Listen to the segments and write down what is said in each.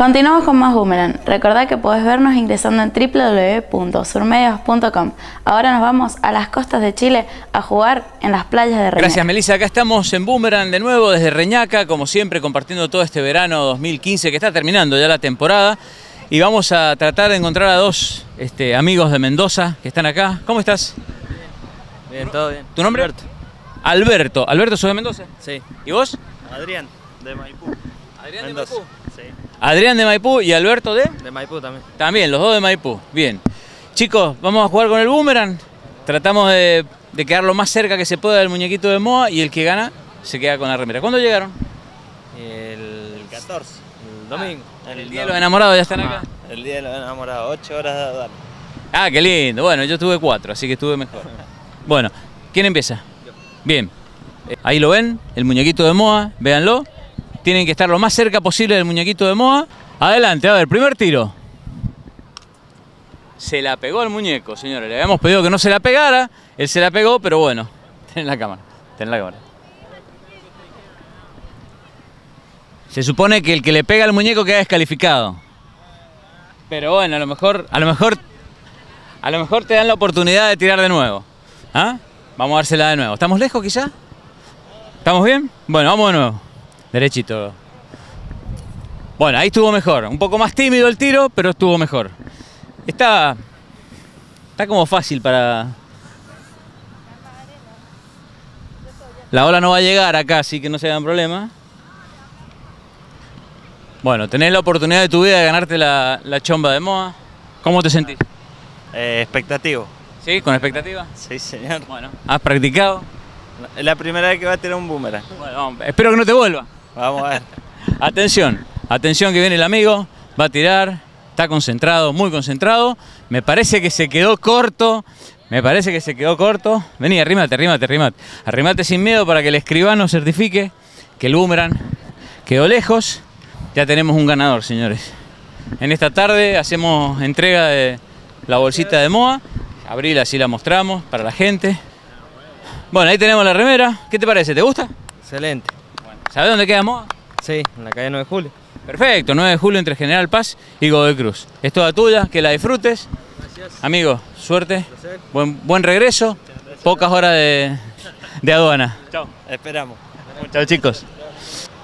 Continuamos con más Boomerang. Recordad que podés vernos ingresando en www.surmedios.com. Ahora nos vamos a las costas de Chile a jugar en las playas de Reñaca. Gracias, Melissa. Acá estamos en Boomerang de nuevo desde Reñaca, como siempre, compartiendo todo este verano 2015 que está terminando ya la temporada. Y vamos a tratar de encontrar a dos este, amigos de Mendoza que están acá. ¿Cómo estás? Bien, todo bien. ¿Tu nombre? Alberto. Alberto. ¿Alberto, sos de Mendoza? Sí. ¿Y vos? Adrián, de Maipú. Adrián Mendoza. Sí. Adrián de Maipú y Alberto de... De Maipú también. También, los dos de Maipú. Bien. Chicos, vamos a jugar con el boomerang. Tratamos de, de quedar lo más cerca que se pueda del muñequito de Moa y el que gana se queda con la remera. ¿Cuándo llegaron? El 14. El domingo. El día de los enamorados ya están acá. El día de los enamorados. 8 horas de dar. Ah, qué lindo. Bueno, yo tuve cuatro, así que estuve mejor. Bueno, ¿quién empieza? Bien. Eh, Ahí lo ven, el muñequito de Moa, véanlo. Tienen que estar lo más cerca posible del muñequito de Moa. Adelante, a ver, primer tiro. Se la pegó al muñeco, señores. Le habíamos pedido que no se la pegara. Él se la pegó, pero bueno. Ten la cámara. Ten la cámara. Se supone que el que le pega al muñeco queda descalificado. Pero bueno, a lo mejor, a lo mejor, a lo mejor te dan la oportunidad de tirar de nuevo. ¿Ah? Vamos a dársela de nuevo. ¿Estamos lejos quizá? ¿Estamos bien? Bueno, vamos de nuevo. Derechito. Bueno, ahí estuvo mejor. Un poco más tímido el tiro, pero estuvo mejor. Está. Está como fácil para. La ola no va a llegar acá, así que no se hagan problema. Bueno, tenés la oportunidad de tu vida de ganarte la, la chomba de Moa. ¿Cómo te sentís? Eh, expectativo. ¿Sí? ¿Con expectativa? Sí, señor. Bueno, ¿has practicado? Es la primera vez que va a tirar un boomerang. Bueno, espero que no te vuelva. Vamos a ver. Atención, atención que viene el amigo, va a tirar, está concentrado, muy concentrado. Me parece que se quedó corto, me parece que se quedó corto. Vení, arrímate, arrímate, arrímate. Arrímate sin miedo para que el escribano certifique que el boomerang quedó lejos. Ya tenemos un ganador, señores. En esta tarde hacemos entrega de la bolsita de Moa. Abril así la mostramos para la gente. Bueno, ahí tenemos la remera. ¿Qué te parece? ¿Te gusta? Excelente. ¿Sabes dónde queda Moa? Sí, en la calle 9 de julio. Perfecto, 9 de julio entre General Paz y Godoy Cruz. Es toda tuya, que la disfrutes. Amigo, suerte. Buen, buen regreso. Pocas horas de, de aduana. Chao. Esperamos. Chao chicos.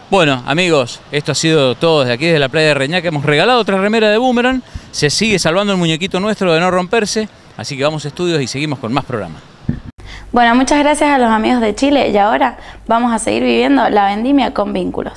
Bueno, amigos, esto ha sido todo desde aquí, desde la playa de Reñaca. Hemos regalado otra remera de Boomerang. Se sigue salvando el muñequito nuestro de no romperse. Así que vamos a estudios y seguimos con más programas. Bueno, muchas gracias a los amigos de Chile y ahora vamos a seguir viviendo la vendimia con vínculos.